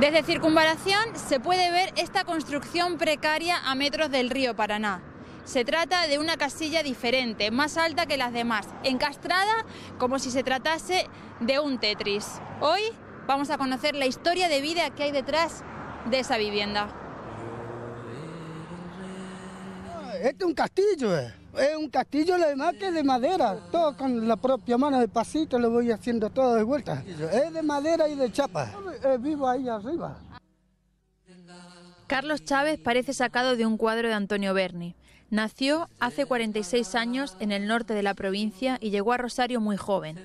Desde Circunvalación se puede ver esta construcción precaria a metros del río Paraná. Se trata de una casilla diferente, más alta que las demás, encastrada como si se tratase de un Tetris. Hoy vamos a conocer la historia de vida que hay detrás de esa vivienda. Este es un castillo, eh. es un castillo además que es de madera, todo con la propia mano de pasito lo voy haciendo todo de vuelta. Es de madera y de chapa, eh, vivo ahí arriba. Carlos Chávez parece sacado de un cuadro de Antonio Berni. Nació hace 46 años en el norte de la provincia y llegó a Rosario muy joven.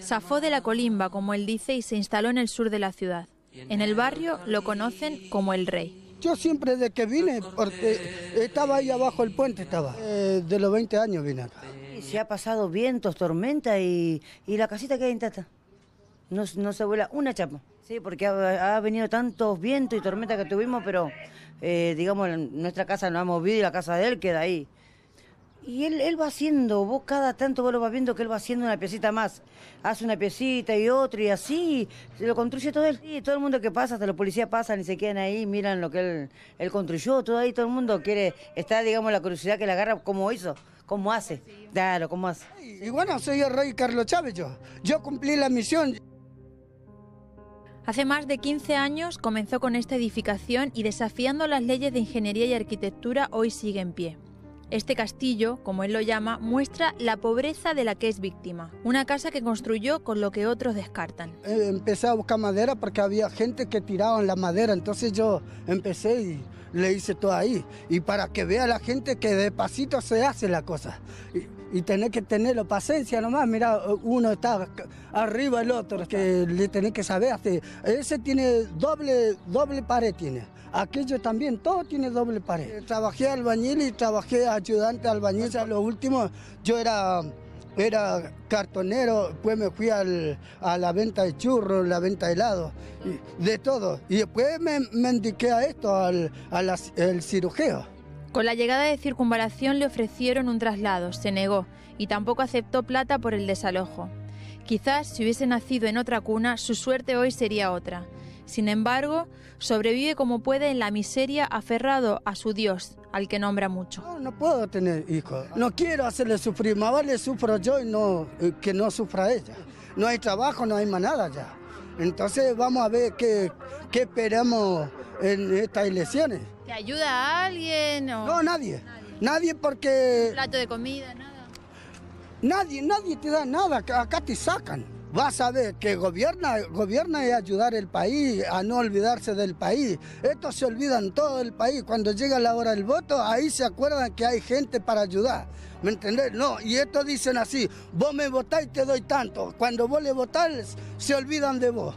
Zafó de la colimba, como él dice, y se instaló en el sur de la ciudad. En el barrio lo conocen como el rey. Yo siempre de que vine, porque estaba ahí abajo el puente, estaba. Eh, de los 20 años vine acá. Se ha pasado vientos, tormenta y, y la casita queda intacta. No, no se vuela una chapa. Sí, porque ha, ha venido tantos vientos y tormentas que tuvimos, pero eh, digamos, nuestra casa no ha movido y la casa de él queda ahí. Y él, él va haciendo, vos cada tanto vos lo vas viendo que él va haciendo una piecita más. Hace una piecita y otra y así, se lo construye todo él. Y todo el mundo que pasa, hasta los policías pasan y se quedan ahí, miran lo que él, él construyó, todo ahí, todo el mundo quiere, está digamos la curiosidad que le agarra cómo hizo, cómo hace. Claro, cómo hace. Y bueno, soy el rey Carlos Chávez yo. Yo cumplí la misión. Hace más de 15 años comenzó con esta edificación y desafiando las leyes de ingeniería y arquitectura hoy sigue en pie. Este castillo, como él lo llama, muestra la pobreza de la que es víctima. Una casa que construyó con lo que otros descartan. Empecé a buscar madera porque había gente que tiraban la madera, entonces yo empecé y le hice todo ahí. Y para que vea la gente que de pasito se hace la cosa. Y, y tenés que tener paciencia nomás, mira, uno está arriba el otro, que le tenés que saber hacer. Ese tiene doble, doble pared tiene. Aquello también, todo tiene doble pared. Trabajé albañil y trabajé ayudante albañil. Lo último, yo era, era cartonero, después me fui al- a la venta de churros, la venta de helado, y de todo. Y después me, me indiqué a esto, al, al el cirujeo. Con la llegada de circunvalación le ofrecieron un traslado, se negó y tampoco aceptó plata por el desalojo. Quizás si hubiese nacido en otra cuna, su suerte hoy sería otra. Sin embargo, sobrevive como puede en la miseria aferrado a su Dios, al que nombra mucho. No, no puedo tener hijos. No quiero hacerle sufrir. Más vale sufro yo y no, eh, que no sufra ella. No hay trabajo, no hay más nada ya. Entonces vamos a ver qué, qué esperamos en estas elecciones. ¿Te ayuda a alguien o No, nadie. Nadie porque plato de comida, nada? nadie, nadie te da nada. Acá te sacan. Vas a ver que gobierna, gobierna es ayudar el país, a no olvidarse del país. Estos se olvidan todo el país. Cuando llega la hora del voto, ahí se acuerdan que hay gente para ayudar. ¿Me entendés? No, y estos dicen así, vos me votás y te doy tanto. Cuando vos le votás, se olvidan de vos.